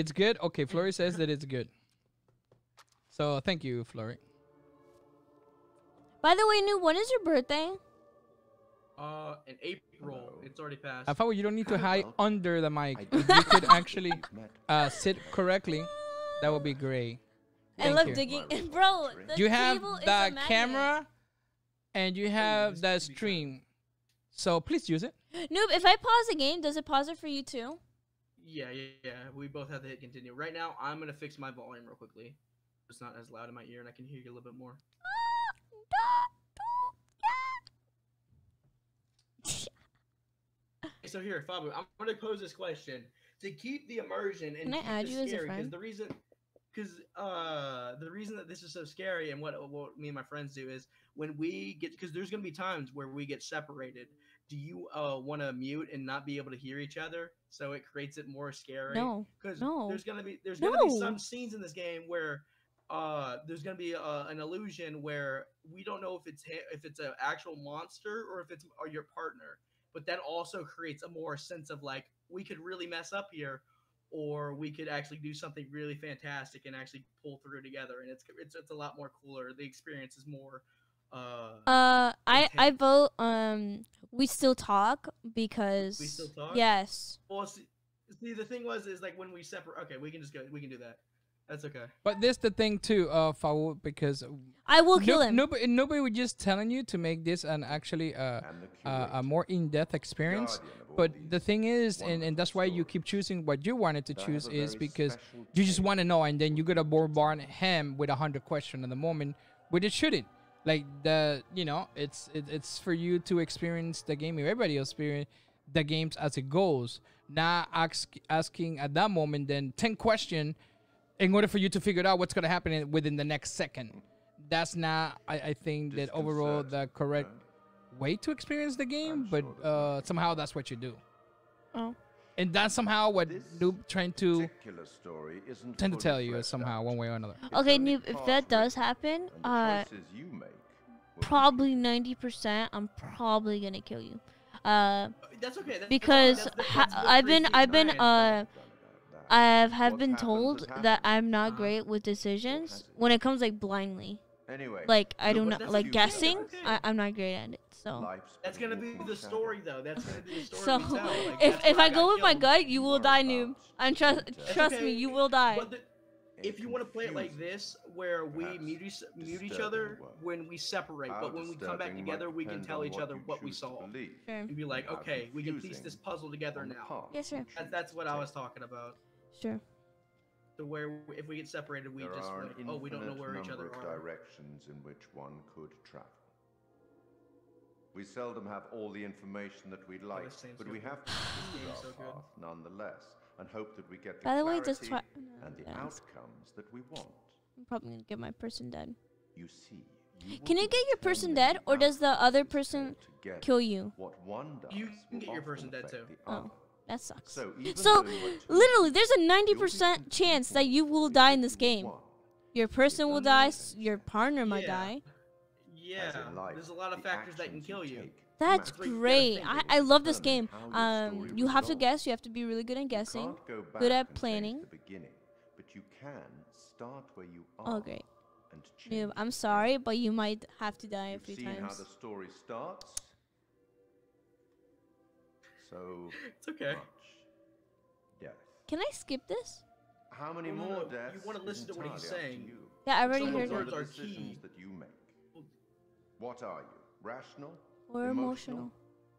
It's good. Okay, Flory says that it's good. So thank you, Flory. By the way, Noob, when is your birthday? Uh, in April, Hello. it's already passed. I thought you don't need to hide Well, under the mic. If you could actually uh, sit correctly, that would be great. I Thank love you. digging. Bro, the you have table is a the camera and you have this the could be fun. stream. So please use it. Noob, if I pause the game, does it pause it for you too? Yeah, yeah, yeah. We both have to hit continue. Right now, I'm gonna fix my volume real quickly. It's not as loud in my ear, and I can hear you a little bit more. So here, Fabu, I'm gonna pose this question to keep the immersion and Can I add you as a scary, friend? the reason, because uh, the reason that this is so scary and what what me and my friends do is when we get because there's gonna be times where we get separated. Do you uh want to mute and not be able to hear each other, so it creates it more scary? No. because no. there's gonna be there's gonna be some scenes in this game where uh there's gonna be uh, an illusion where we don't know if it's ha- if it's an actual monster or if it's or your partner but that also creates a more sense of like we could really mess up here or we could actually do something really fantastic and actually pull through together and it's it's, it's a lot more cooler the experience is more uh Uh, I I vote. Um, we still talk because We still talk? Yes. well see, see the thing was is like when we separate okay we can just go we can do that that's okay But this the thing too, uh, Faul, because I will kill no- him. Nobody, nobody was just telling you to make this an actually uh, uh, a more in-depth experience. guardian of all But the thing is, and, and that's why you keep choosing what you wanted to choose is because you just want to know, and then you gotta bombard him with a hundred questions at the moment with it shouldn't. Like the you know, it's it, it's for you to experience the game. Everybody experience the games as it goes. Not ask, asking at that moment then ten question in order for you to figure out what's gonna happen in, within the next second. That's not, I, I think, that overall the correct right? way to experience the game, sure but that uh, somehow that's what you do. Oh. And that's somehow what This Noob trying to story isn't tend to tell you fleshed somehow out. one way or another. It's Okay, only Noob. If that does happen, uh, choices you make will be probably ninety percent, I'm probably gonna kill you. Uh, that's okay that's, because that's, that's, that's what I've been I've been uh done about that. I have What's been told that. I'm not Uh-huh. great with decisions when it comes like blindly. Anyway, Like I don't know, like guessing. I, I'm not great at it. So life's That's been a gonna be the story, though. That's gonna be the story so we tell. Like, if if where I go with my killed. gut, you will die, about noob. And trust trust okay, me, you will die. But the, if you want to play it like this, where we mute each, mute each other world. when we separate, but when we come back together, we can tell each other what we choose to saw believe, Sure. and be like, okay, we can piece this puzzle together on the now. Yes, sir. That, that's what I was talking about. Sure. To where if we get separated, we There just like, oh, we don't know where each other are. directions in which one could travel. We seldom have all the information that we'd oh, like, this seems but so we good. have to This choose game's our so good. path nonetheless, and hope that we get the By the way, just try. and the outcomes that we want. I'm probably gonna get my person dead. You see, you Can you get your person dead, or does the other person fair to get. kill you? What one does You can get your person dead too. Oh, that sucks. So, So, though you are two Literally, there's a 90% chance that you will die in this game. Your person will die. Your partner might Yeah. die. Yeah, in life, there's a lot of factors that can kill you. take That's That's what you great. I, I love this game. Um, you have to guess. You have to be really good at guessing. go good at planning. The beginning, but you can start where you are. Oh, great. And Noob, I'm sorry, but you might have to die a You've few seen how the story starts. So It's okay. much death. Can I skip this? How many Well, more no, you wanna listen to what he's saying. you. Yeah, I already Some of heard the it. are are decisions that you make. What are you? Rational? Or emotional.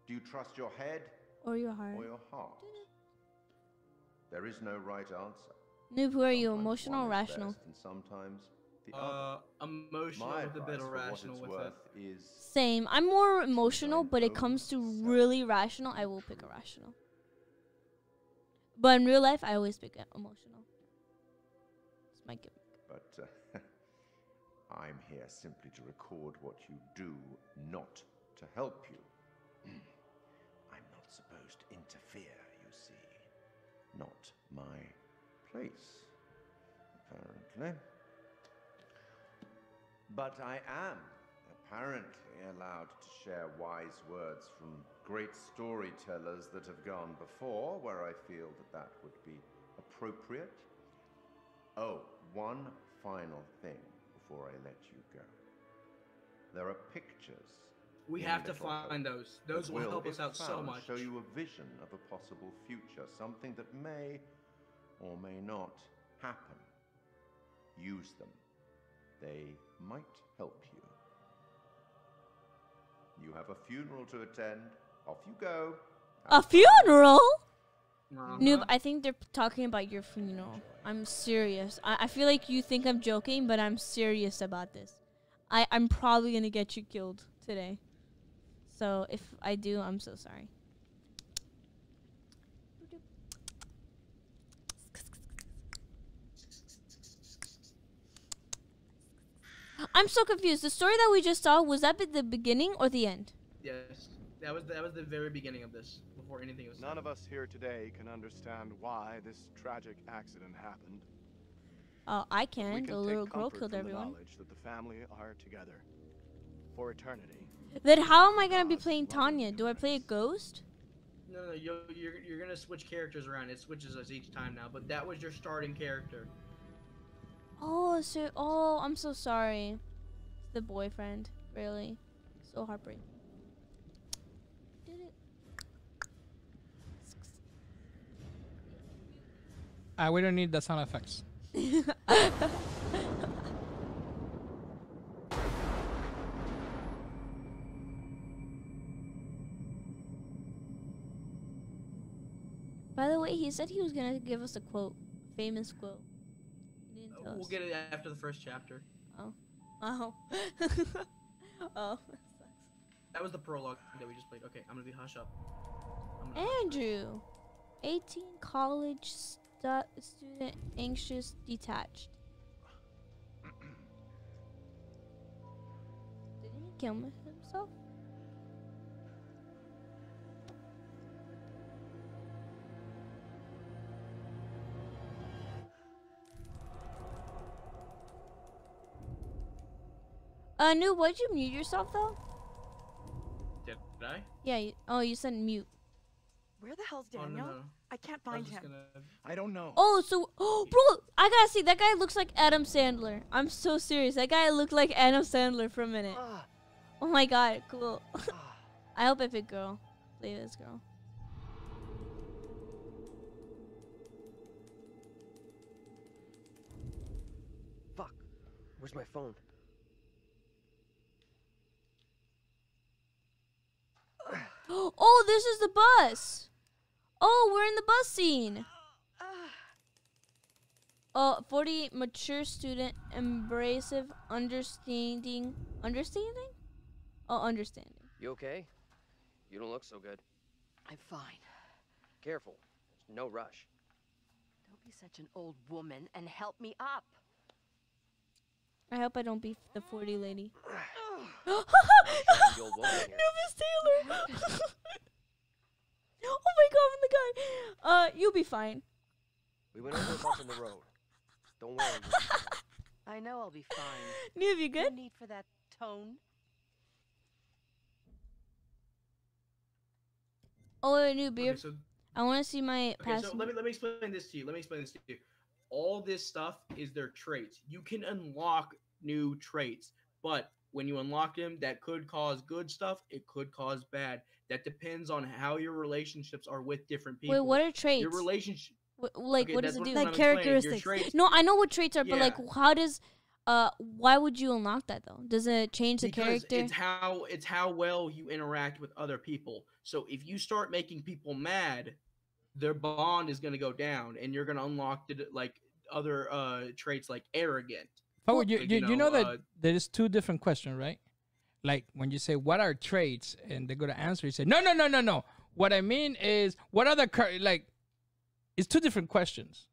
Do you trust your head Or your heart. or your heart? There is no right answer. Noob, who are you? Sometimes Emotional or rational? best and sometimes the other. Uh, emotional My with a bit of for what rational it's with it. worth is Same. I'm more emotional, but it comes to really rational, I will pick a rational. But in real life, I always pick emotional. It's my gimmick. but uh, I'm here simply to record what you do, not to help you. I'm not supposed to interfere, you see. Not my place, apparently. But I am apparently allowed to share wise words from great storytellers that have gone before, where I feel that that would be appropriate? Oh, one final thing before I let you go. There are pictures. We have to Little Hope find those. Those will help us out so much. Show you a vision of a possible future, something that may or may not happen. Use them. They might help you. You have a funeral to attend. Off you go. A funeral? Uh-huh. Noob, I think they're talking about your funeral. I'm serious. I, I feel like you think I'm joking, but I'm serious about this. I, I'm probably gonna get you killed today. So if I do, I'm so sorry. I'm so confused. The story that we just saw was that be- the beginning or the end? Yes, that was that was the very beginning of this. Before anything was. None said. of us here today can understand why this tragic accident happened. Oh, I We can. can The little girl comfort killed from everyone. The knowledge that the family are together for eternity. Then how am I gonna be playing Tanya? Do I play a ghost? No, no, you're, you're you're gonna switch characters around. It switches us each time now. But that was your starting character. Oh, so oh, I'm so sorry. The boyfriend, really, so heartbreaking. Did it? Uh, we don't need the sound effects. By the way, he said he was gonna give us a quote, famous quote. He didn't Uh, We'll us. get it after the first chapter. Oh, oh, oh. that sucks. That was the prologue that we just played. Okay, I'm gonna be hush up. I'm gonna hush up. Andrew, 18, college stu- student, anxious, detached. Did he kill himself? Uh, Noob, why'd you mute yourself though? Did I? Yeah, you, oh, you said mute. Where the hell's Oh, Daniel? no, no. I can't find him. gonna. I don't know. Oh, so oh, bro, I gotta see that guy looks like Adam Sandler. I'm so serious. That guy looked like Adam Sandler for a minute. Ah, Oh my god, cool. ah. I hope I pick girl. Play this girl. Fuck. Where's my phone? Oh, this is the bus. Oh, we're in the bus scene. Oh, 40 mature student, embracive, understanding, understanding? Oh, understanding. You okay? You don't look so good. I'm fine. Careful. There's no rush. Don't be such an old woman and help me up. I hope I don't be the 40 lady. Shiny the old woman here. Nubis Taylor. oh my god, I'm the guy. Uh, you'll be fine. We went over a bump in the road. Don't worry. we'll be fine. I know I'll be fine. Noob, you No need for that tone. Oh, wait, Noob, Okay, so I want to see my Okay, past. so let me let me explain this to you. Let me explain this to you. All this stuff is their traits. You can unlock new traits, but when you unlock them, that could cause good stuff. It could cause bad. That depends on how your relationships are with different people. Wait, what are traits? your relationship? Like, Okay, what does it do? Your characteristics. traits- No, I know what traits are, but like, how does, uh, why would you unlock that though? Does it change the because character? it's how it's how well you interact with other people. So if you start making people mad, their bond is going to go down, and you're going to unlock the, like other uh traits like arrogant. Oh, Well- you, you, you you know know, that uh, there is two different questions, right? Like when you say what are traits, and they're gonna answer, you say no, no, no, no, no. What I mean is what other char- like? It's two different questions.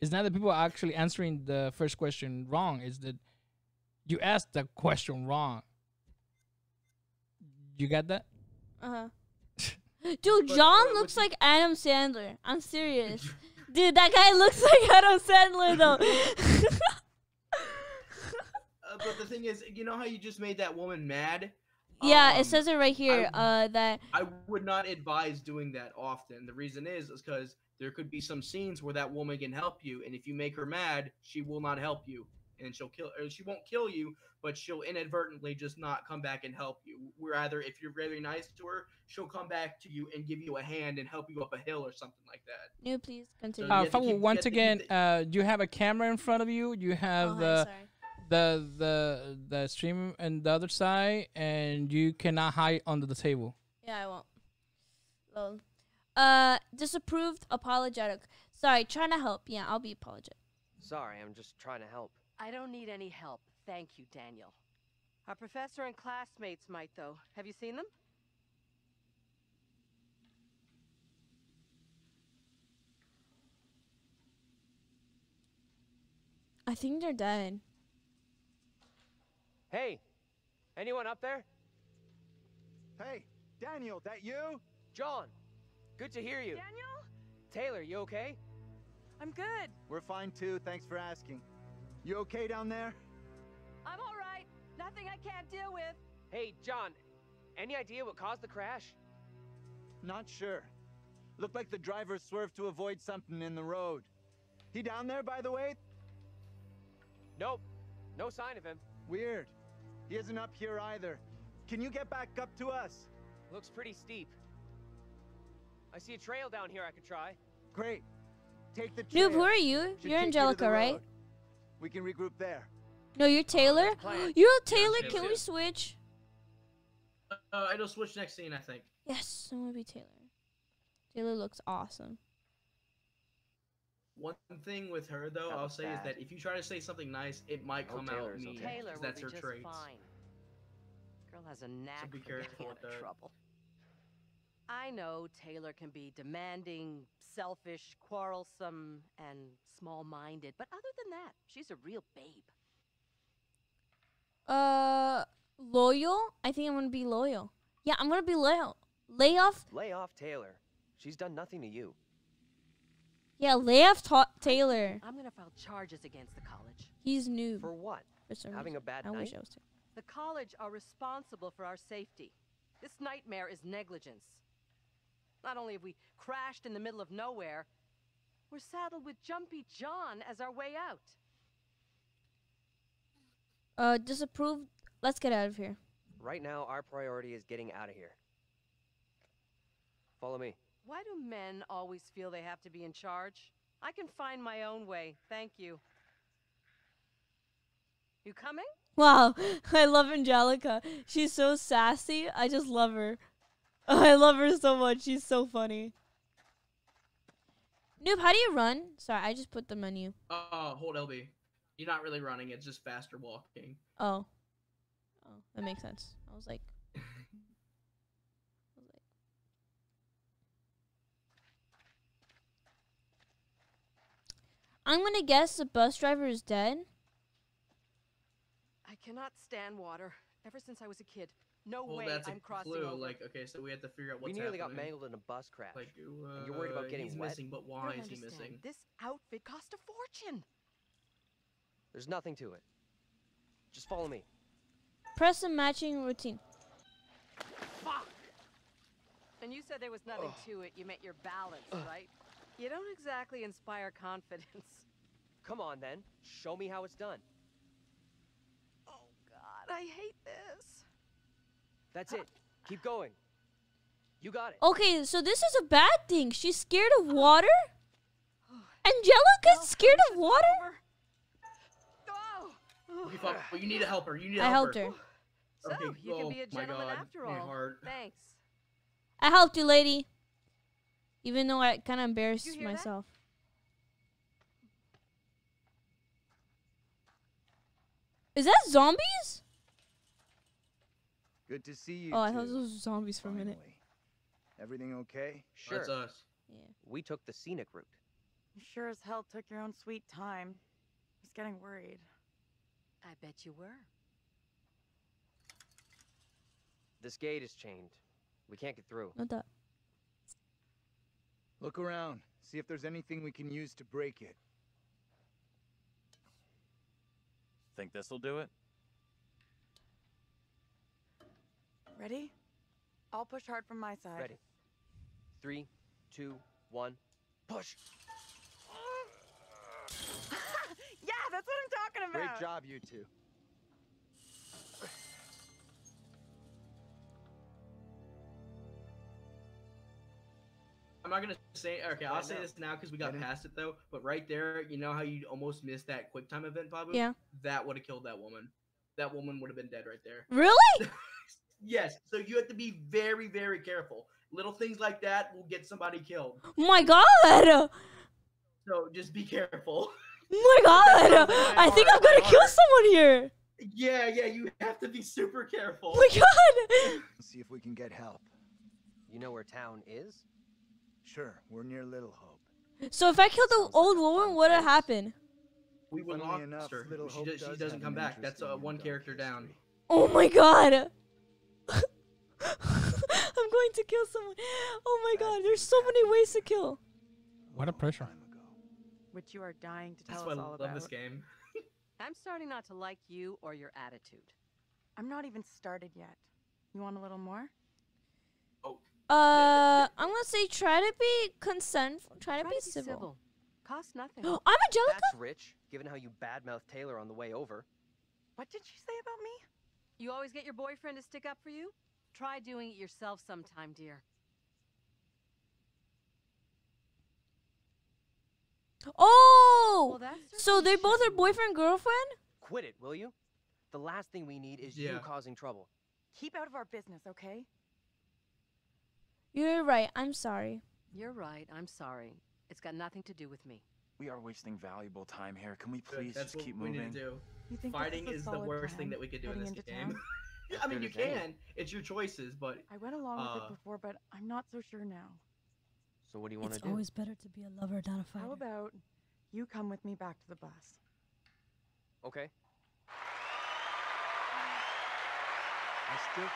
It's not that people are actually answering the first question wrong. It's that you asked the question wrong. You got that? Uh huh. Dude, But, John uh, looks like Adam Sandler. I'm serious. Dude, that guy looks like Adam Sandler though. But the thing is, you know how you just made that woman mad? yeah, Um, it says it right here. I- uh, that I would not advise doing that often. The reason is is because there could be some scenes where that woman can help you, and if you make her mad, she will not help you, and she'll kill. Or she won't kill you, but she'll inadvertently just not come back and help you. Where either if you're very nice to her, she'll come back to you and give you a hand and help you up a hill or something like that. No, please continue. you Uh, have to Fabu, keep- once have to keep again, the- uh, you have a camera in front of you. You have oh, hi, the sorry. The the the stream and the other side, and you cannot hide under the table. Yeah, I won't. Lol. Uh, disapproved, apologetic. Sorry, trying to help. Yeah, I'll be apologetic. Sorry, I'm just trying to help. I don't need any help. Thank you, Daniel. Our professor and classmates might, though. Have you seen them? I think they're dead. Hey, anyone up there? Hey, Daniel, that you? John, good to hear you. Daniel? Taylor, you okay? I'm good. We're fine too, thanks for asking. You okay down there? I'm all right. Nothing I can't deal with. Hey, John, any idea what caused the crash? Not sure. Looked like the driver swerved to avoid something in the road. He down there, by the way? Nope, no sign of him. Weird. He isn't up here either. Can you get back up to us? Looks pretty steep. I see a trail down here I could try. Great. Take the trail. Noob, who are you? Should You're take you Angelica, right? We can regroup there. No, you're Taylor. plan. You're Taylor. yes, Can we yes. switch? Uh, it'll switch next scene, I think. Yes, I'm gonna be Taylor. Taylor looks awesome. One thing with her though, That I'll was say is that if you try to say something nice, it might Oh, come out Taylor's mean. okay. 'cause Taylor will that's be her just traits. fine. Girl has a knack be for getting careful out with of that. trouble. I know Taylor can be demanding, selfish, quarrelsome, and small-minded, but other than that, she's a real babe. Uh, loyal. I think I'm gonna be loyal. Yeah, I'm gonna be loyal. Lay off. Lay off Taylor. She's done nothing to you. Yeah, lay off ta- Taylor. I'm gonna file charges against the college. He's new. For what? For some having a reason. bad I wish? I was Taylor. The college are responsible for our safety. This nightmare is negligence. Not only have we crashed in the middle of nowhere, we're saddled with Jumpy John as our way out. Uh, disapproved. Let's get out of here. Right now, our priority is getting out of here. Follow me. Why do men always feel they have to be in charge? I can find my own way, thank you. You coming? Wow, I love Angelica. She's so sassy. I just love her. I love her so much. She's so funny. Noob, how do you run? Sorry, I just put the menu. Uh, hold LB. You're not really running; it's just faster walking. Oh. Oh, that makes sense. I was like, I was like, I'm gonna guess the bus driver is dead. I cannot stand water. Ever since I was a kid. No well, way that's a I'm crossing clue. over. Like, okay, so we have to figure out what's we nearly got mangled in a bus crash. Like, uh, you're worried about getting he's wet? missing, but why don't is he understand. missing? This outfit cost a fortune. There's nothing to it. Just follow me. Press the matching routine. Fuck! And you said there was nothing to it. You meant your balance, right? You don't exactly inspire confidence. Come on, then. Show me how it's done. Oh, God, I hate this. That's it. Keep going. You got it. Okay, so this is a bad thing. She's scared of water? Angelica's oh, scared of water? Oh! Okay, fuck, but you need to help her. You need to I help helped her. So, Okay, you can oh be a my gentleman after all. Thanks. I helped you, lady. Even though I kind of embarrassed myself. Is that zombies? Good to see you. Oh, I thought two, those were zombies for a minute. finally. Everything okay? Sure. That's us. Yeah. We took the scenic route. You sure as hell took your own sweet time. I was getting worried. I bet you were. This gate is chained. We can't get through. Not that. Look around. See if there's anything we can use to break it. Think this'll do it? Ready? I'll push hard from my side. Ready. Three, two, one, Push. yeah, that's what I'm talking about! Great job, you two. I'm not gonna say okay. I'll say this now because we got past it though. But right there, you know how you almost missed that quick time event, Fabu? Yeah. That would have killed that woman. That woman would have been dead right there. Really? Yes. So you have to be very, very careful. Little things like that will get somebody killed. My god! So just be careful. my god! I think I'm gonna kill someone here. yeah, yeah. You have to be super careful. My god! See if we can get help. You know where town is? Sure, we're near Little Hope. So if I killed the Sounds old a woman, what'd place. happen? We would Funnily lost enough, her. Little she, Hope does, she does doesn't come back. That's uh, one dark character down. Oh my god! I'm going to kill someone. Oh my god! There's so many ways to kill. What a Long pressure. time ago. Which you are dying to tell That's tell why us I love about. this game. I'm starting not to like you or your attitude. I'm not even started yet. You want a little more? Uh, I'm gonna say try to be consent. Try to Try be to be civil. civil. Cost nothing. I'm Angelica. That's rich, given how you badmouthed Taylor on the way over. What did she say about me? You always get your boyfriend to stick up for you? Try doing it yourself sometime, dear. Oh, Well, so they both are shocking. boyfriend girlfriend. Quit it, will you? The last thing we need is Yeah. you causing trouble. Keep out of our business, okay? You're right. I'm sorry. You're right. I'm sorry. It's got nothing to do with me. We are wasting valuable time here. Can we Good, please That's just what keep we moving? need to do. You think Fighting is is, the solid worst thing that we could do in this game. town? I mean, you as any. can. It's your choices, but I went along with Uh, it before, but I'm not so sure now. So what do you want to do? It's always better to be a lover not a fighter. How about you come with me back to the bus? Okay. Stick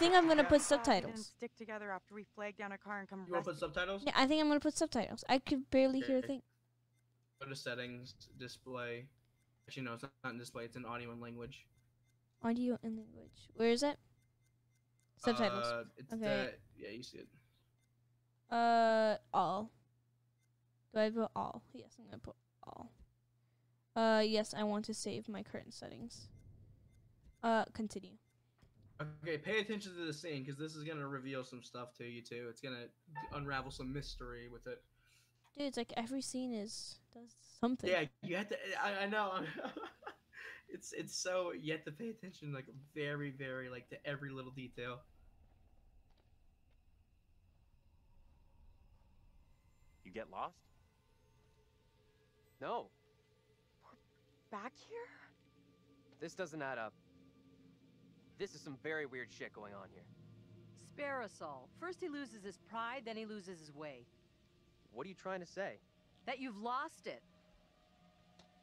think I'm gonna put Glad we didn't subtitles. stick together after we flagged down a car and come you want to put subtitles? Yeah, I think I'm gonna put subtitles. I could barely hear a thing. Go to settings, display. Actually, no, it's not in display. It's in audio and language. Audio and language. Where is it? Subtitles. Uh, it's Okay. the yeah, you see it. Uh, all. Do I put all? Yes, I'm gonna put all. Uh, yes, I want to save my current settings. Uh, continue. Okay, pay attention to the scene because this is gonna reveal some stuff to you too. It's gonna unravel some mystery with it. Dude, it's like every scene is does something. Yeah, you have to. I, I know. it's it's so you have to pay attention like very very like to every little detail. You get lost? No, We're Back here? this doesn't add up. This is some very weird shit going on here. Spare us all. First he loses his pride, then he loses his way. What are you trying to say? That you've lost it.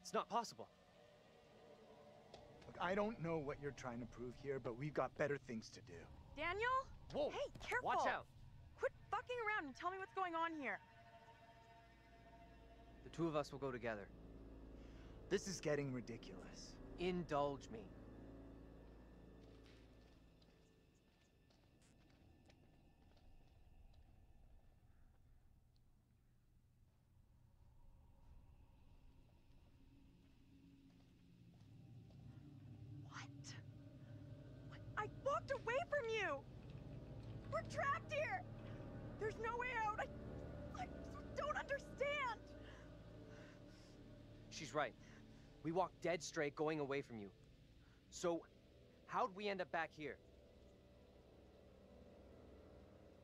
It's not possible. Look, I don't know what you're trying to prove here, but we've got better things to do. Daniel? Whoa! Hey, careful! Watch out! Quit fucking around and tell me what's going on here. The two of us will go together. This is getting ridiculous. Indulge me. What? What? I walked away from you! We're trapped here! There's no way out! I, I don't understand! She's right. We walked dead straight going away from you. So, how'd we end up back here?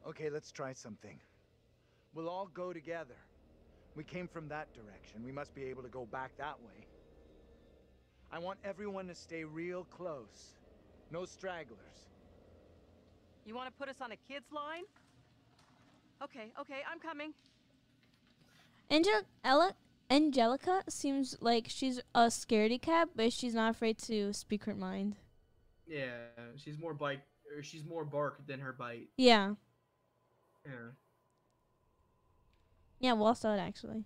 Okay, let's try something. We'll all go together. We came from that direction. We must be able to go back that way. I want everyone to stay real close. No stragglers. You want to put us on a kid's line? Okay, okay, I'm coming. Angel Ella Angelica seems like she's a scaredy cat, but she's not afraid to speak her mind. Yeah, she's more bite or she's more bark than her bite. Yeah. Yeah. Yeah, well said actually.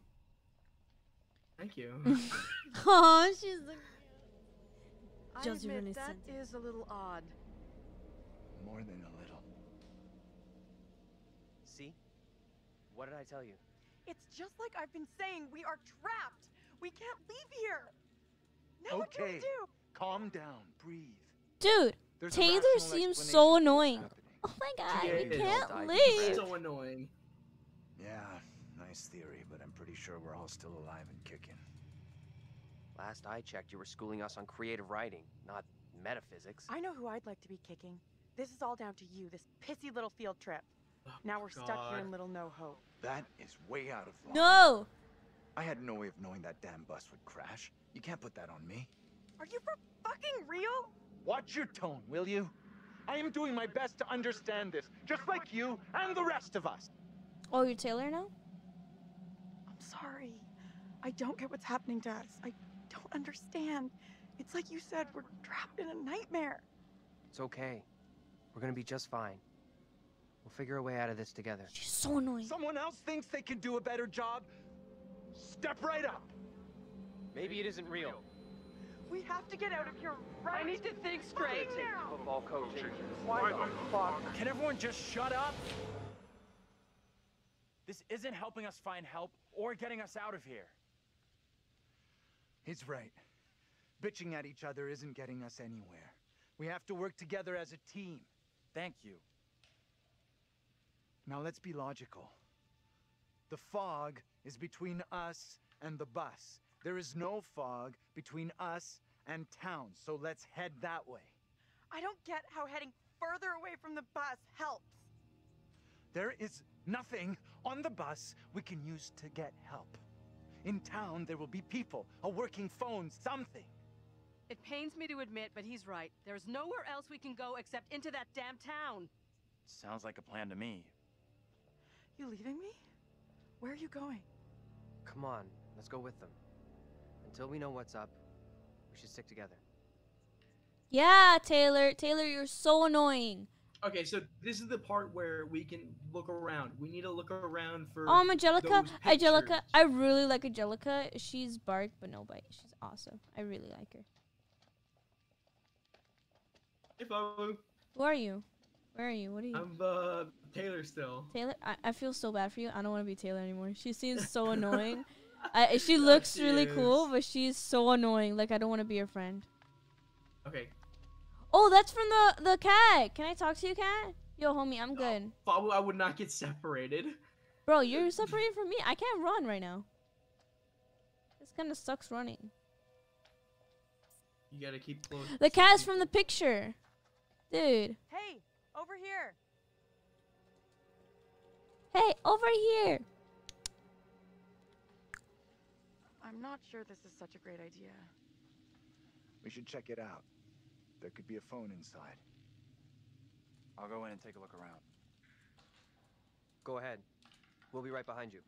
Thank you. oh, she's like I Just admit, really that sensitive. is a little odd. More than a little. See? What did I tell you? It's just like I've been saying. We are trapped. We can't leave here. Now what do we Okay. do? Calm down. Breathe. Dude, There's a Taylor seems so annoying. Oh my god, Yeah, we can't Died. leave. so annoying. Yeah, nice theory, but I'm pretty sure we're all still alive and kicking. Last I checked, you were schooling us on creative writing, not metaphysics. I know who I'd like to be kicking. This is all down to you, this pissy little field trip. Oh, Now we're stuck here in Little No Hope. That is way out of line. No. I had no way of knowing that damn bus would crash. You can't put that on me. Are you for fucking real? Watch your tone, will you? I am doing my best to understand this, just like you and the rest of us. Oh, you're Taylor now? I'm sorry. I don't get what's happening to us. I don't understand. It's like you said, we're trapped in a nightmare. It's okay. We're gonna be just fine. We'll figure a way out of this together. She's so annoying. Someone else thinks they can do a better job. Step right up. Maybe it isn't real. We have to get out of here right I need to think straight. fucking now. Football coaching. Why the fuck? Can everyone just shut up? This isn't helping us find help or getting us out of here. He's right. Bitching at each other isn't getting us anywhere. We have to work together as a team. Thank you. Now let's be logical. The fog is between us and the bus. There is no fog between us and town, so let's head that way. I don't get how heading further away from the bus helps. There is nothing on the bus we can use to get help. In town, there will be people, a working phone, something. It pains me to admit, but he's right. There's nowhere else we can go except into that damn town. Sounds like a plan to me. You leaving me? Where are you going? Come on, let's go with them. Until we know what's up, we should stick together. Yeah, Taylor. Taylor, you're so annoying. Okay, so this is the part where we can look around. We need to look around for. Um, Angelica. Angelica. I really like Angelica. She's bark but no bite. She's awesome. I really like her. Hey, Fabu. Who are you? Where are you? What are you? I'm uh Taylor still. Taylor, I, I feel so bad for you. I don't want to be Taylor anymore. She seems so annoying. I, she looks she really cool, but she's so annoying. Like I don't want to be your friend. Okay. Oh, that's from the the cat. Can I talk to you, cat? Yo, homie, I'm good. Fabu, I would not get separated. Bro, you're separated from me. I can't run right now. This kind of sucks running. You gotta keep close. The to cat's from the picture, dude. Hey, over here. Hey, over here. I'm not sure this is such a great idea. We should check it out. There could be a phone inside. I'll go in and take a look around. Go ahead. We'll be right behind you.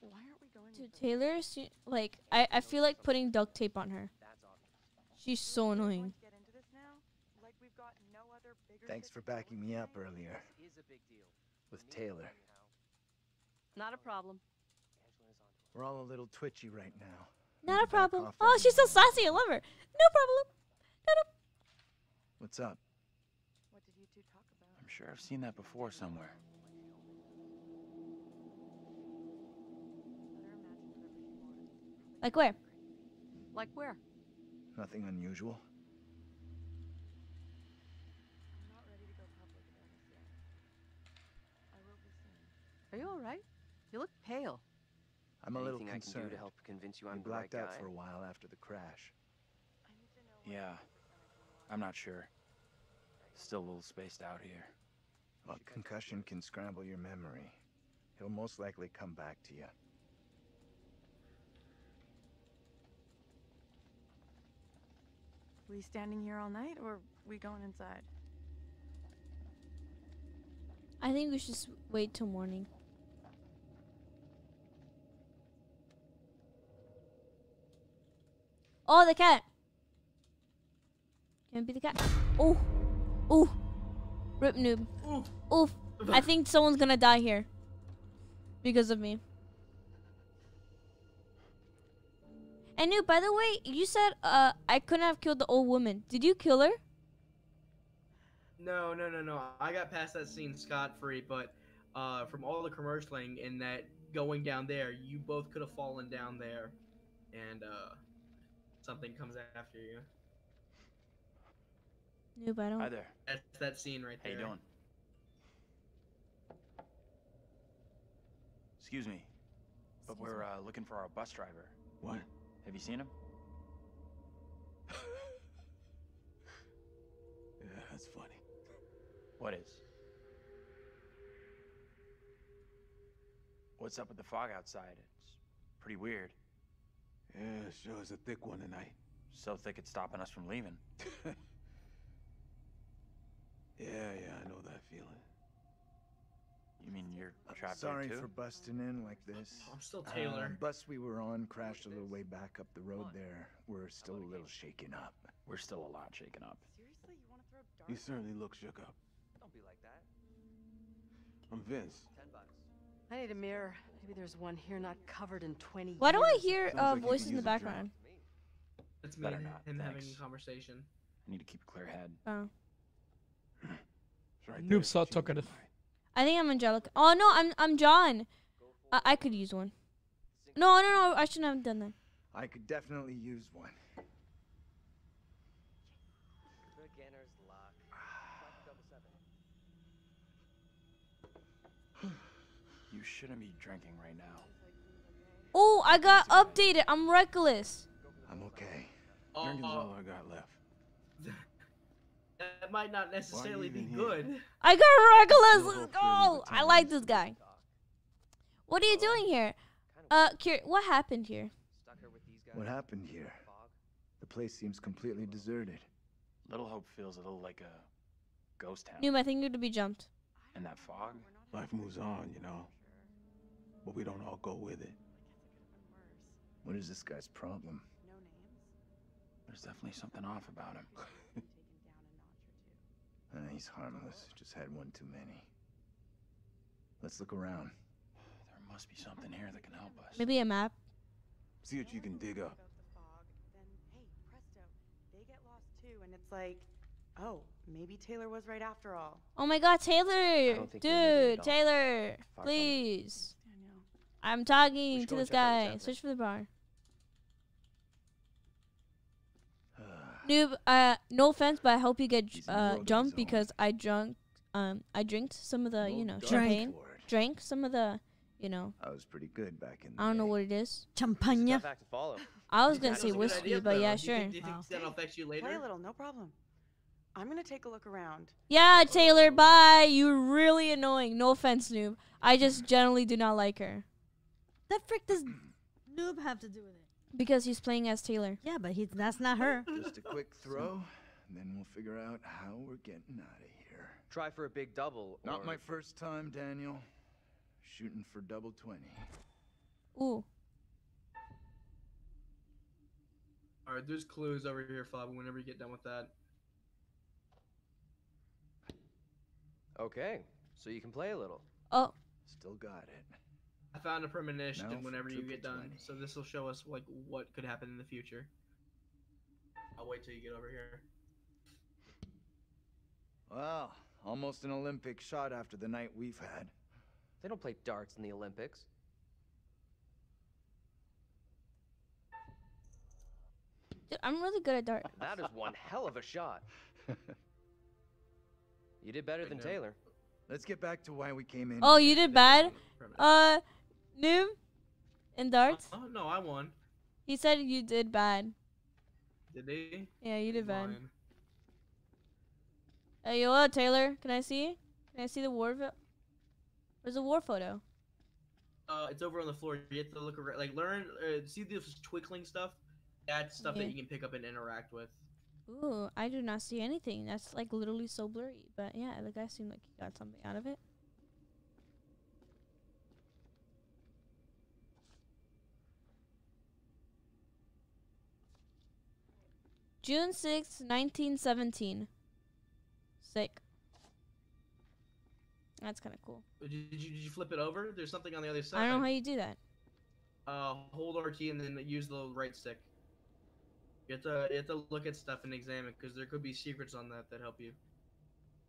Why aren't we going? Dude, with them? Taylor, se- like I, I feel like putting duct tape on her. She's so annoying. want to get into this now? Like we've got no other bigger Thanks for backing me up earlier This is a big deal. with Taylor. Not a problem. Angelina's onto it. We're all a little twitchy right now. Not a Need to back problem. Oh, she's so sassy. I love her. No problem. No, no. What's up? What did you two talk about? I'm sure I've seen that before somewhere. Let her imagine whatever she wants. Like where? Like where? Nothing unusual. I'm not ready to go public about this yet. I will be soon. Are you all right? You look pale. I'm a little Anything I can concerned. do to help convince you we I'm the right blacked out guy? for a while after the crash. I need to know Yeah. percentage we want. I'm not sure. Still a little spaced out here. Well, concussion can scramble your memory. He'll most likely come back to you. We standing here all night, or we going inside? I think we should wait till morning. Oh, the cat. Can it be the cat? Oh, oh, rip noob. Ooh. Oof. I think someone's gonna die here because of me. And noob, by the way, you said uh I couldn't have killed the old woman. Did you kill her? No, no, no, no. I got past that scene scot free, but uh, from all the commercialing and that going down there, you both could have fallen down there, and uh, something comes after you. Noob, I don't. Hi there. That's that scene right How there. you doing? Excuse me, but Excuse we're me. uh, looking for our bus driver. What? Have you seen him? Yeah, that's funny. What is? What's up with the fog outside? It's pretty weird. Yeah, sure is a thick one tonight. So thick it's stopping us from leaving. Yeah, yeah, I know that feeling. You mean you're trapped there sorry too? for busting in like this. I'm still Taylor. Um, bus we were on crashed a little way back up the road there. We're still a little shaken up. We're still a lot shaken up. Seriously, you want to throw darts? You certainly look shook up. Don't be like that. I'm Vince. Ten bucks. I need a mirror. Maybe there's one here not covered in 20 Why do I hear Sounds uh, like you voices in the use a drink. background? It's me better not, him having a conversation. I need to keep a clear head. Oh. It's right there Noob if so you change your talkative. I think I'm Angelica. Oh no, I'm I'm John. I, I could use one. No, no, no. I shouldn't have done that. I could definitely use one. Beginner's luck. Try for double seven. You shouldn't be drinking right now. Oh, I got updated. I'm reckless. I'm okay. Drinking's Uh, all I got left. that might not necessarily be even here? good. I got reckless. Let's go. there's a I like this guy. What are you doing here? Uh, Kier, what happened here? Stuck her with these guys. What happened here? The place seems completely deserted. Little Hope feels a little like a ghost town. Noob, I think you're to be jumped. And that fog? Life moves on, you know. But we don't all go with it. What is this guy's problem? No names. There's definitely something off about him. Taken down a notch or two. Uh, he's harmless. Just had one too many. Let's look around. There must be something here that can help us. Maybe a map. See what you can dig up. About the fog, then hey, presto, they get lost too, and it's like, oh, maybe Taylor was right after all. Oh my God, Taylor, don't think you need it dude. Taylor, Far from please. Daniel. I'm talking to this check out what's guy. happening. Search for the bar. Noob, uh, no offense, but I hope you get He's in the uh world of his jumped because I drunk, um, I drinked some of the, you know, done champagne. Drank some of the, you know, I was pretty good back in the I don't know what it is. Champagne. tough act to follow. I was gonna say whiskey, idea, but though. yeah, Do you sure. think- Do you think Wow. that'll affect you later? Play a little, no problem. I'm gonna take a look around. Yeah, Taylor, bye. You're really annoying. No offense, noob. I just generally do not like her The frick does noob have to do with it? because he's playing as Taylor. Yeah, but he's that's not her. Just a quick throw, and then we'll figure out how we're getting out of here. Try for a big double. Not my first time, Daniel. Shooting for double 20. Ooh, All right, there's clues over here, Fab. Whenever you get done with that. Okay, so you can play a little. oh, Still got it. I found a premonition Now for whenever you get done, 20. so this will show us like what could happen in the future. I'll wait till you get over here. Well, almost an Olympic shot after the night we've had. They don't play darts in the Olympics. dude, I'm really good at dart. That is one hell of a shot. You did better Right than now. Taylor. Let's get back to why we came in. Oh, you did bad. Uh, noob, in darts. Oh no, I won. He said you did bad. Did they? Yeah, you did bad. Lying. Hey, yo, Taylor, can I see? Can I see the war? Where's the war photo? Uh, it's over on the floor. You have to look around, like learn, uh, see this twinkling stuff. That's stuff Yeah. that you can pick up and interact with. Ooh, I do not see anything. That's like literally so blurry. But yeah, the guy seemed like he got something out of it. June sixth, 1917. Sick. That's kind of cool. Did you, did you flip it over? There's something on the other side. I don't know how you do that. Uh, hold RT and then use the right stick. You have to you have to look at stuff and examine because there could be secrets on that that help you.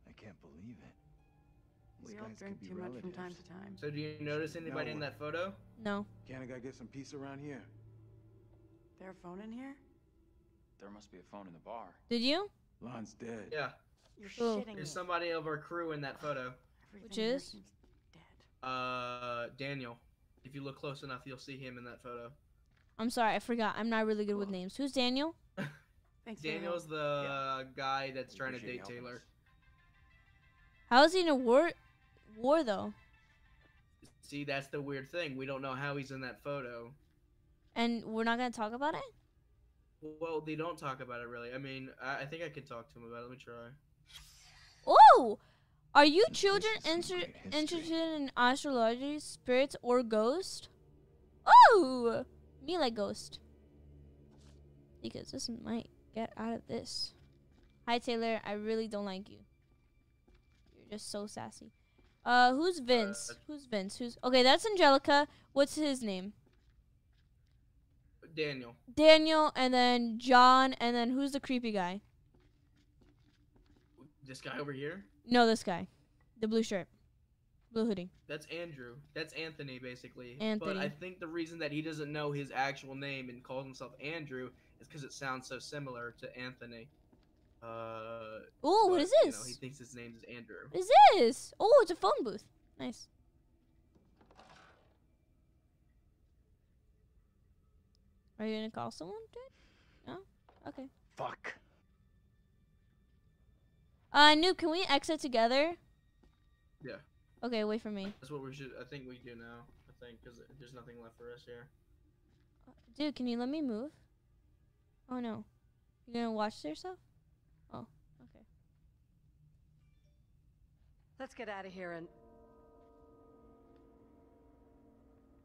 I can't believe it. These We all guys drink be too much from time to time. So do you notice anybody in that photo? No. Can't a guy get some peace around here? There a phone in here? There must be a phone in the bar. Did you? Lon's dead. Yeah. You're Oh. shitting me. There's somebody of our crew in that photo. Everything Which is? dead. Uh, Daniel. If you look close enough, you'll see him in that photo. I'm sorry, I forgot. I'm not really good with names. Who's Daniel? Thanks for the help. Daniel's the guy that's trying to date Taylor. us. How is he in a war war though? See, that's the weird thing. We don't know how he's in that photo. And we're not gonna talk about it? Well, they don't talk about it really. I mean, I, I think I could talk to him about it. Let me try. Oh! Are you children inter- interested in astrology, spirits, or ghosts? Oh! Me like ghost. Because this might get out of this. Hi Taylor, I really don't like you. You're just so sassy. Uh, who's Vince? Uh, who's Vince? Who's okay? That's Angelica. What's his name? Daniel. Daniel, and then John, and then who's the creepy guy? This guy over here. No, this guy, the blue shirt, blue hoodie. That's Andrew. That's Anthony, basically. Anthony. But I think the reason that he doesn't know his actual name and calls himself Andrew is because it sounds so similar to Anthony. Uh. Oh, what is You know, this? he thinks his name is Andrew. What is this? Oh, it's a phone booth. Nice. Are you gonna call someone? Dude? No. Okay. Fuck. Uh, Noob, can we exit together? Yeah. Okay, wait for me. That's what we should. I think we do now. I think because there's nothing left for us here. Dude, can you let me move? Oh no. You gonna watch yourself? Oh, okay. Let's get out of here and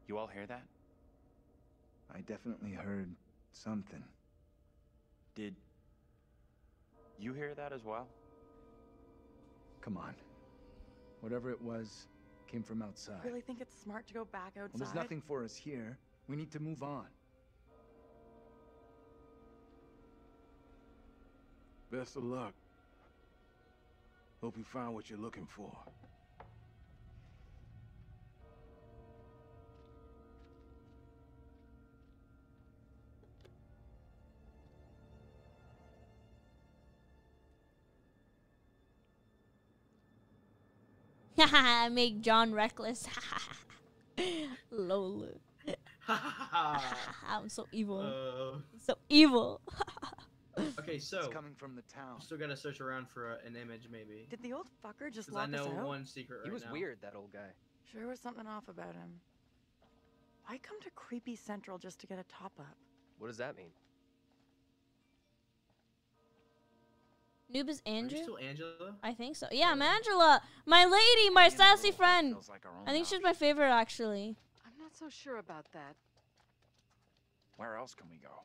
You all hear that? I definitely heard something. Did you hear that as well? Come on. Whatever it was came from outside. I really think it's smart to go back outside? Well, there's nothing for us here. We need to move on. Best of luck. Hope you find what you're looking for. make John reckless. Lol. I'm so evil. Uh, so evil. okay, so It's coming from the town. still gotta search around for a, an image, maybe. Did the old fucker just Because I lock us know out? one secret right He was now. weird, that old guy. Sure was something off about him. Why come to Creepy Central just to get a top up? What does that mean? Noob is Are you Andrew? still Angela? I think so. Yeah, I'm Angela. My lady, my sassy friend. Like I think she's my favorite actually. I'm not so sure about that. Where else can we go?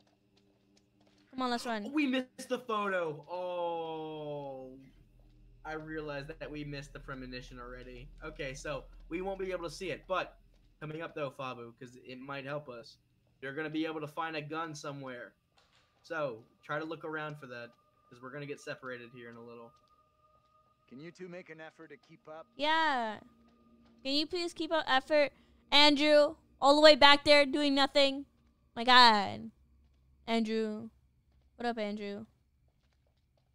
Come on, let's run. We missed the photo. Oh, I realized that we missed the premonition already. Okay, so we won't be able to see it, but coming up though, Fabu, because it might help us. You're gonna be able to find a gun somewhere. So try to look around for that, because we're gonna get separated here in a little. Can you two make an effort to keep up? Yeah. Can you please keep up effort? Andrew, all the way back there doing nothing. My God. Andrew. What up, Andrew?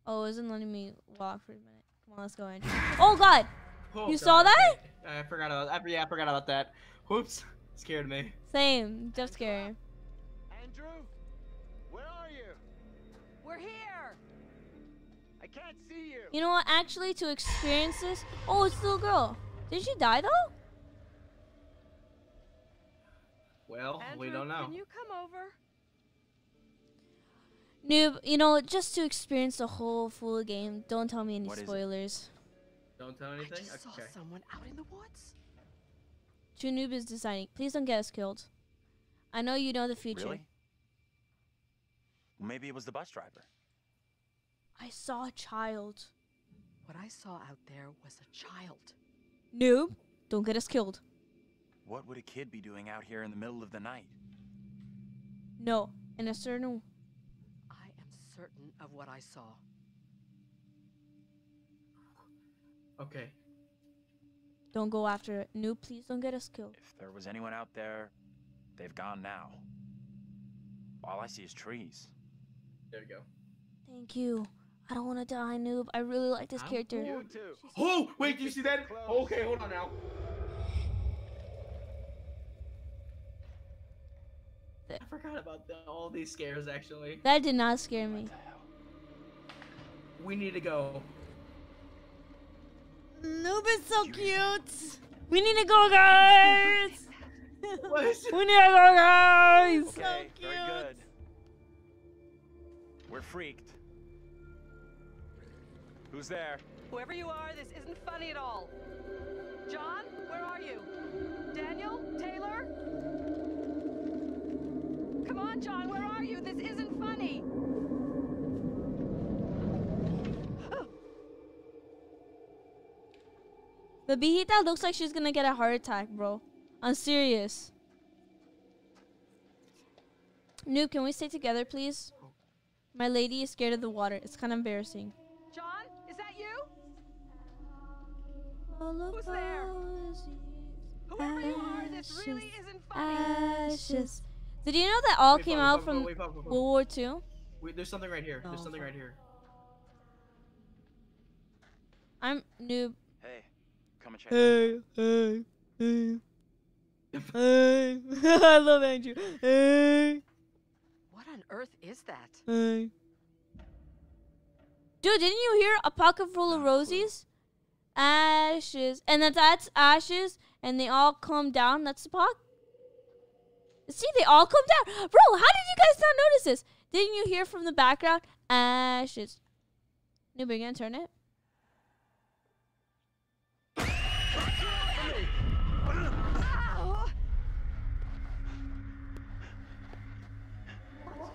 Oh, it isn't letting me walk for a minute. Come on, let's go, Andrew. Oh, God. Oh, You saw that? I forgot about. I, yeah, I forgot about that. Whoops, scared me. Same. Jump scare. Andrew? Can't see you. You know what? Actually, to experience this. Oh, it's the little girl. Did she die, though? Well, we don't know. Can you come over? Noob, you know, just to experience the whole full game, don't tell me any What is it? spoilers. Don't tell anything? I anything. just saw someone out in the woods. True Noob is deciding. Please don't get us killed. I know you know the future. Really? Maybe it was the bus driver. I saw a child. What I saw out there was a child. Noob, don't get us killed. What would a kid be doing out here in the middle of the night? No, in a certain. I am certain of what I saw. Okay. Don't go after it. Noob, please don't get us killed. If there was anyone out there, they've gone now. All I see is trees. There we go. Thank you. I don't want to die, Noob. I really like this I'm character. You too. Oh, wait, do you see that? Okay, hold on now. I forgot about the, all these scares actually. That did not scare me. We need to go. Noob is so cute. We need to go, guys. We need to go, guys. Okay, very good. We're freaked. Who's there? Whoever you are, this isn't funny at all. John, where are you? Daniel? Taylor? Come on, John, where are you? This isn't funny. The Bihita looks like she's gonna get a heart attack, bro. I'm serious. Noob, can we stay together, please? My lady is scared of the water. It's kind of embarrassing. Who's Who's there? Whoever you are, this really isn't funny. Ashes. Did you know that all Wait, came Papa, out Papa, from wait, Papa, Papa. World War II? Wait, there's something right here. There's Oh, something right here. I'm noob. Hey, come and check. Hey, hey, hey. Hey. I love Andrew. Hey. What on earth is that? Hey. Dude, didn't you hear a pocket full of roses? Ashes. And then that's ashes, and they all come down. That's the pocket. See, they all come down. Bro, how did you guys not notice this? Didn't you hear from the background? Ashes. You gonna turn it?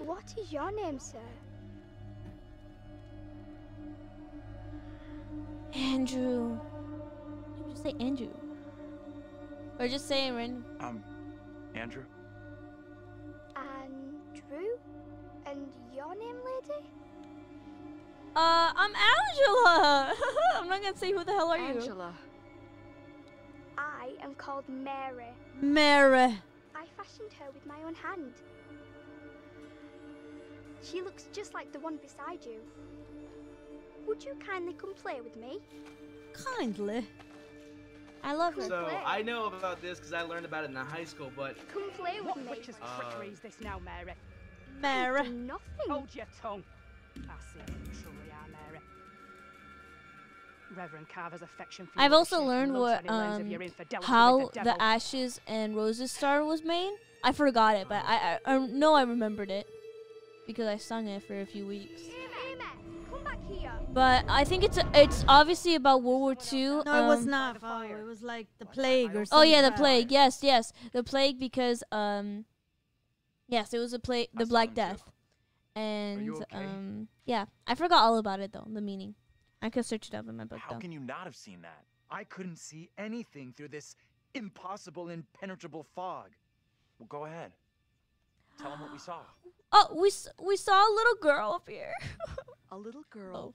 What is your name, sir? Andrew. Noob, just say Andrew. Or just say it random. Um, Andrew? Andrew? And your name, lady? Uh, I'm Angela. I'm not gonna say who the hell are you. Angela. I am called Mary. Mary. I fashioned her with my own hand. She looks just like the one beside you. Would you kindly come play with me? Kindly. I love her. So I know about this because I learned about it in the high school, but Come play with What me. witch's Uh, trickery is this now, Mary? Mary. Nothing. Hold your tongue. I see you truly are, Mary. Reverend Carver's affection for you I've also learned what when he learns of um how the, the ashes and roses star was made. I forgot it, but I, I I know I remembered it because I sung it for a few weeks. But I think it's it's obviously about World War II. No, it was um, not. Follow. It was like the plague or something. Oh yeah, the plague. Yes, yes, the plague because um, yes, it was a plague, the Black Death, and you okay? um, yeah, I forgot all about it though, the meaning. I could search it up in my book How though. can you not have seen that? I couldn't see anything through this impossible, impenetrable fog. Well, go ahead. Tell them what we saw. Oh, we s- we saw a little girl up here. A little girl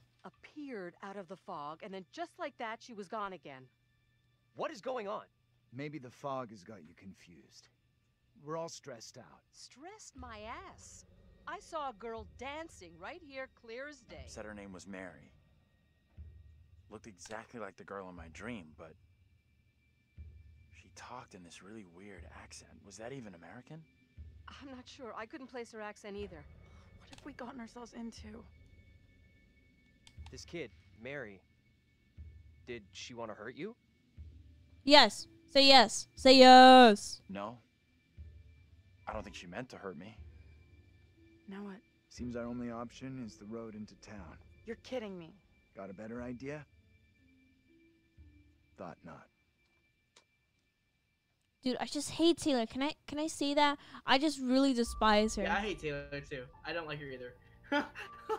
appeared out of the fog, and then just like that, she was gone again. What is going on? Maybe the fog has got you confused. We're all stressed out. Stressed my ass. I saw a girl dancing right here, clear as day. Said her name was Mary. Looked exactly like the girl in my dream, but she talked in this really weird accent. Was that even American? I'm not sure. I couldn't place her accent either. What have we gotten ourselves into? This kid, Mary, did she want to hurt you? yes, say yes, say yes. No. I don't think she meant to hurt me. Now what? Seems our only option is the road into town. You're kidding me. Got a better idea? Thought not. Dude, I just hate Taylor. Can I can I say that? I just really despise her. yeah, I hate Taylor too. I don't like her either.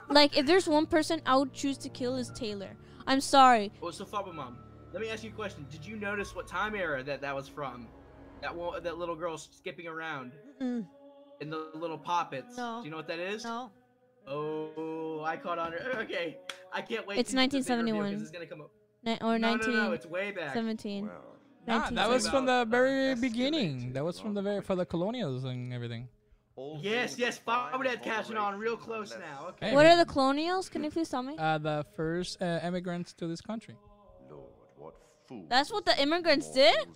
Like if there's one person I would choose to kill is Taylor. I'm sorry. Well, so Fabu Mom, let me ask you a question. Did you notice what time era that that was from? That one, that little girl skipping around Mm, in the little poppets. No. Do you know what that is? no. Oh, I caught on. her. Okay, I can't wait. It's to get the big reveal 1971. 'cause It's gonna come up. Ni- or No, no, 19. no, it's way back. 17. Nah, that was from the very beginning. That was from the very for the colonials and everything. Yes, yes, Bobadad catching on real close now. Okay. Hey, What are the colonials? Can you please tell me? Uh, the first uh, immigrants to this country. That's what the immigrants did?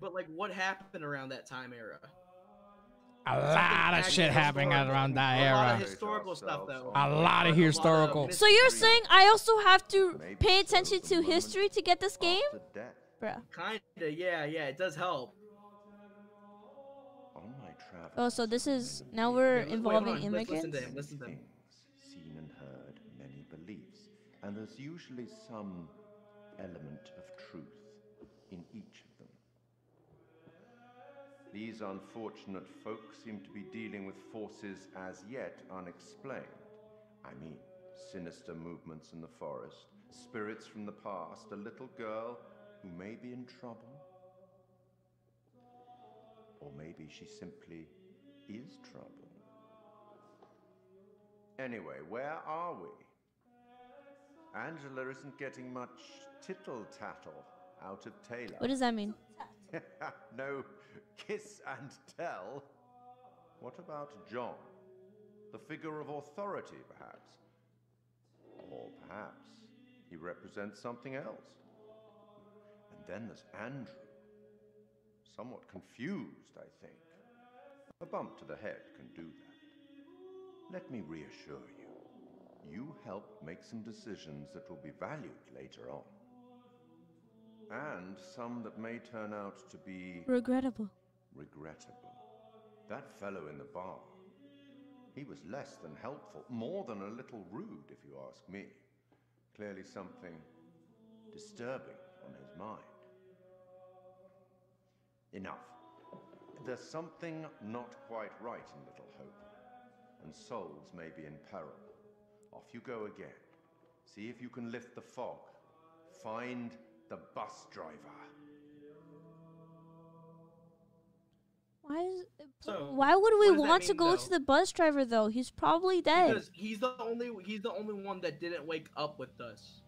But like, what happened around that time era? A lot of shit happening around that era. A lot of historical stuff, though. A lot of historical. So you're saying I also have to pay attention to history to get this game? Bruh. Kinda, yeah, yeah, it does help. On Oh, so this is now we're Wait, hold involving on, let's Listen immigrants? to him. Listen to him. seen and heard many beliefs, and there's usually some element of truth in each of them. These unfortunate folk seem to be dealing with forces as yet unexplained. I mean, sinister movements in the forest, spirits from the past, a little girl who may be in trouble. Or maybe she simply is trouble. Anyway, where are we? Angela isn't getting much tittle tattle out of Taylor. What does that mean? no kiss and tell. What about John? The figure of authority, perhaps? Or perhaps he represents something else. And then there's Andrew. Somewhat confused, I think. A bump to the head can do that. Let me reassure you. You helped make some decisions that will be valued later on. And some that may turn out to be Regrettable. regrettable. That fellow in the bar, he was less than helpful, more than a little rude, if you ask me. Clearly something disturbing on his mind. Enough. There's something not quite right in Little Hope, and souls may be in peril. Off you go again. See if you can lift the fog. Find the bus driver. Why is So, why would we what does that want to go though? to the bus driver though? He's probably dead. Because he's the only he's the only one that didn't wake up with us.